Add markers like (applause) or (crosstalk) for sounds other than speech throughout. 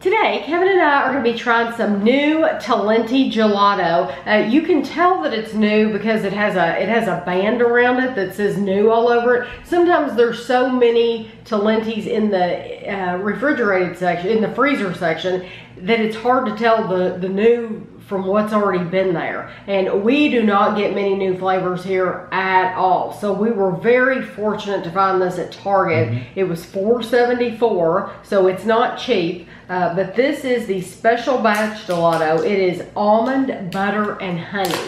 Today, Kevin and I are going to be trying some new Talenti gelato. Uh, you can tell that it's new because it has a it has a band around it that says new all over it. Sometimes there's so many Talentis in the uh, refrigerated section, in the freezer section, that it's hard to tell the, the new from what's already been there. And we do not get many new flavors here at all. So we were very fortunate to find this at Target. Mm -hmm. It was 4.74, so it's not cheap. Uh, but this is the special batch gelato. It is almond, butter, and honey,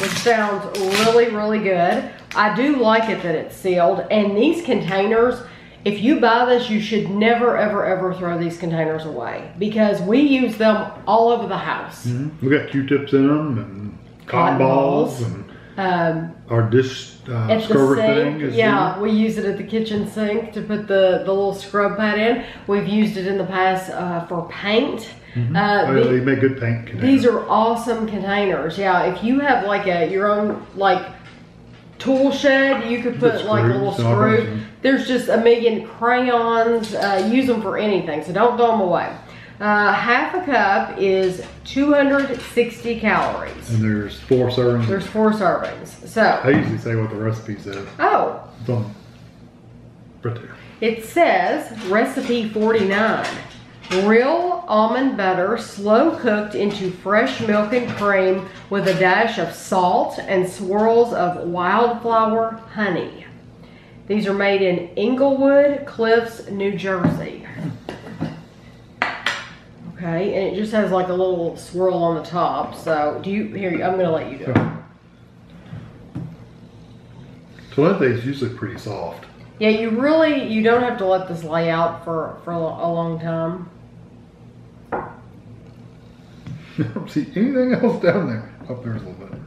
which sounds really, really good. I do like it that it's sealed. And these containers, if you buy this, you should never, ever, ever throw these containers away because we use them all over the house. Mm -hmm. We got Q-tips in them and cotton, cotton balls, balls and um, our dish uh, scrubber thing is Yeah, in. we use it at the kitchen sink to put the, the little scrub pad in. We've used it in the past uh, for paint. Mm -hmm. uh, oh, they make good paint containers. These are awesome containers. Yeah, if you have like a your own like tool shed, you could put like a little screw. There's just a million crayons. Uh, use them for anything, so don't throw them away. Uh, half a cup is 260 calories. And there's four servings. There's four servings. So I usually say what the recipe says. Oh. It's on right there. It says recipe 49. Real almond butter, slow cooked into fresh milk and cream with a dash of salt and swirls of wildflower honey. These are made in Englewood Cliffs, New Jersey. Okay, and it just has like a little swirl on the top. So do you, here, I'm gonna let you do it. Talenti is usually pretty soft. Yeah, you really, you don't have to let this lay out for, for a long time. I don't see anything else down there. Up oh, there's a little bit.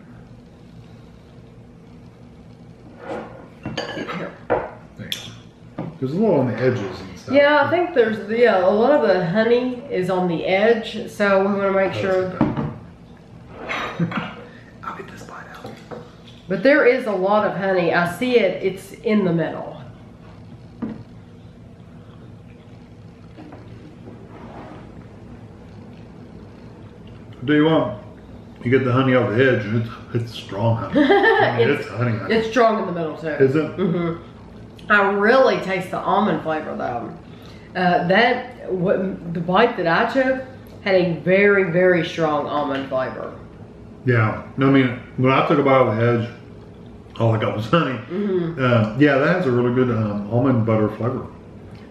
Here. There's a little on the edges and stuff. Yeah, I think there's, yeah, a lot of the honey is on the edge, so we want to make sure. (laughs) I'll get this bite out. But there is a lot of honey. I see it, it's in the middle. Do you want? You get the honey off the edge, and it's it's strong honey. (laughs) It's, it's, honey, honey. It's strong in the middle too. Is it? Mm-hmm. I really taste the almond flavor though. Uh, that, what, the bite that I took had a very, very strong almond flavor. Yeah, I mean, when I took a bite of the edge, all I got was honey. Mm -hmm. uh, yeah, that has a really good um, almond butter flavor.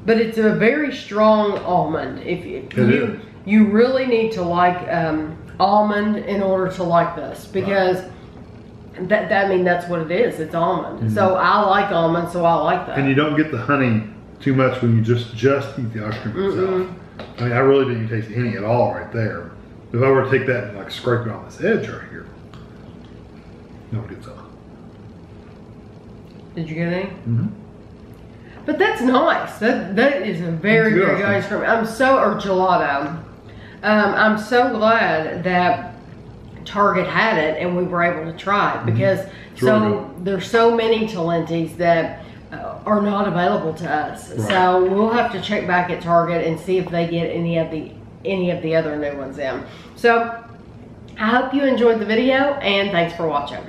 But it's a very strong almond. If, if you, is. You really need to like um, almond in order to like this because right that, that I mean that's what it is. It's almond. Mm -hmm. So I like almond, so I like that. And you don't get the honey too much when you just just eat the ice cream mm itself. I mean, I really didn't taste any at all right there. If I were to take that and like scrape it on this edge right here, no, it gets on. Did you get any? Mm -hmm. But that's nice. That that is a very very good ice cream. I'm so or gelato. Um, I'm so glad that Target had it and we were able to try it mm-hmm. because mm -hmm. so there's so many Talentis that uh, are not available to us. Right. So we'll have to check back at Target and see if they get any of the any of the other new ones in. So I hope you enjoyed the video and thanks for watching.